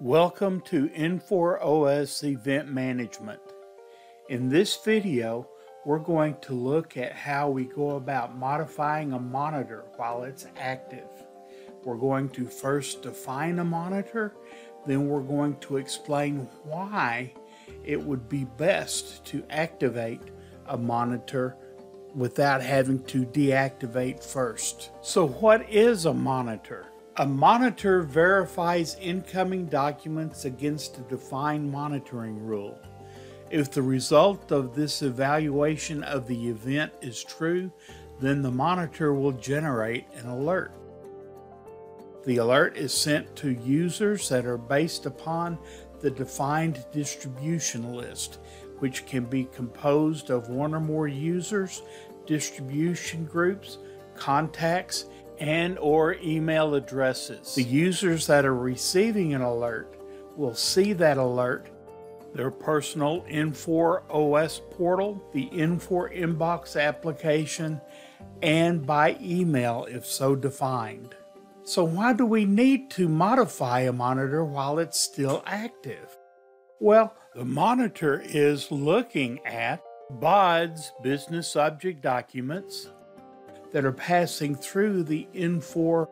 Welcome to Infor OS Event Management. In this video, we're going to look at how we go about modifying a monitor while it's active. We're going to first define a monitor, then we're going to explain why it would be best to activate a monitor without having to deactivate first. So what is a monitor? A monitor verifies incoming documents against a defined monitoring rule. If the result of this evaluation of the event is true, then the monitor will generate an alert. The alert is sent to users that are based upon the defined distribution list, which can be composed of one or more users, distribution groups, contacts, and or email addresses. The users that are receiving an alert will see that alert their personal Infor OS portal, the Infor inbox application, and by email if so defined. So why do we need to modify a monitor while it's still active? Well, the monitor is looking at BODs, business object documents, that are passing through the Infor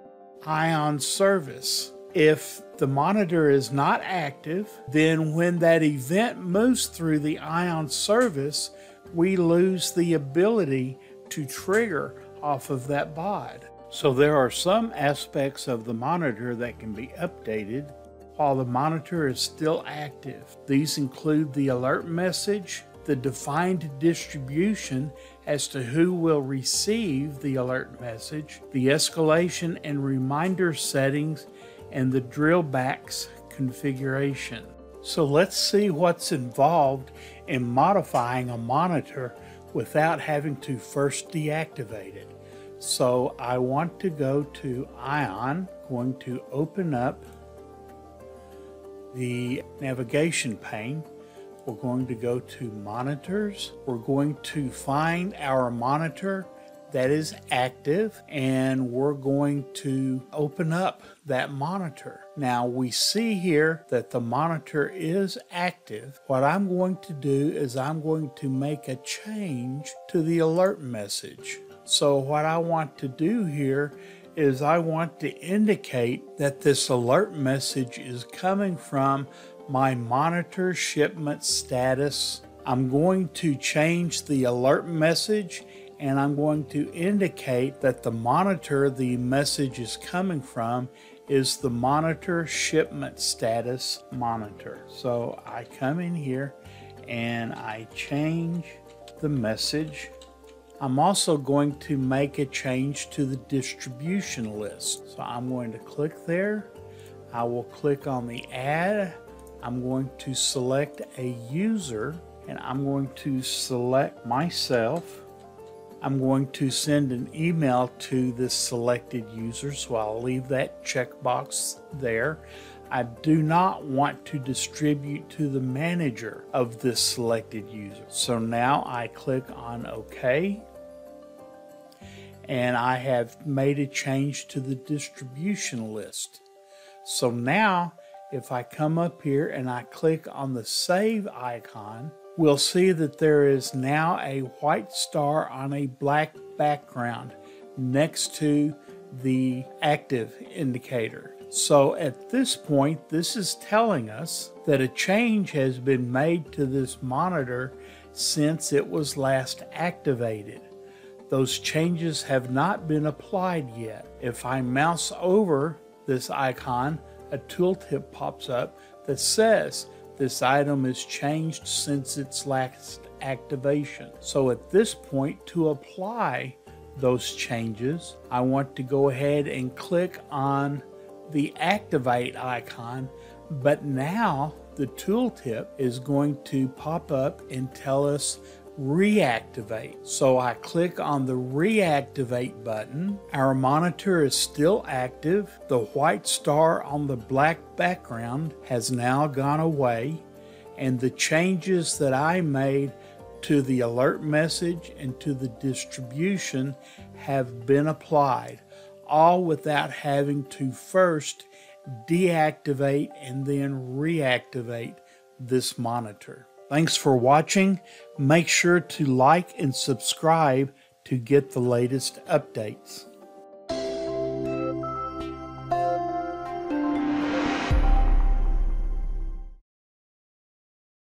ion service. If the monitor is not active, then when that event moves through the ion service, we lose the ability to trigger off of that BOD. So there are some aspects of the monitor that can be updated while the monitor is still active. These include the alert message, the defined distribution as to who will receive the alert message, the escalation and reminder settings, and the drillbacks configuration. So let's see what's involved in modifying a monitor without having to first deactivate it. So I want to go to ION, going to open up the navigation pane we're going to go to monitors. We're going to find our monitor that is active and we're going to open up that monitor. Now we see here that the monitor is active. What I'm going to do is I'm going to make a change to the alert message. So what I want to do here is I want to indicate that this alert message is coming from my monitor shipment status. I'm going to change the alert message and I'm going to indicate that the monitor the message is coming from is the monitor shipment status monitor. So I come in here and I change the message. I'm also going to make a change to the distribution list. So I'm going to click there. I will click on the add I'm going to select a user and I'm going to select myself. I'm going to send an email to this selected user, so I'll leave that checkbox there. I do not want to distribute to the manager of this selected user. So now I click on OK and I have made a change to the distribution list. So now if I come up here and I click on the save icon, we'll see that there is now a white star on a black background next to the active indicator. So at this point, this is telling us that a change has been made to this monitor since it was last activated. Those changes have not been applied yet. If I mouse over this icon, a tooltip pops up that says this item is changed since its last activation. So at this point, to apply those changes, I want to go ahead and click on the activate icon, but now the tooltip is going to pop up and tell us reactivate. So I click on the reactivate button. Our monitor is still active. The white star on the black background has now gone away and the changes that I made to the alert message and to the distribution have been applied, all without having to first deactivate and then reactivate this monitor. Thanks for watching. Make sure to like and subscribe to get the latest updates.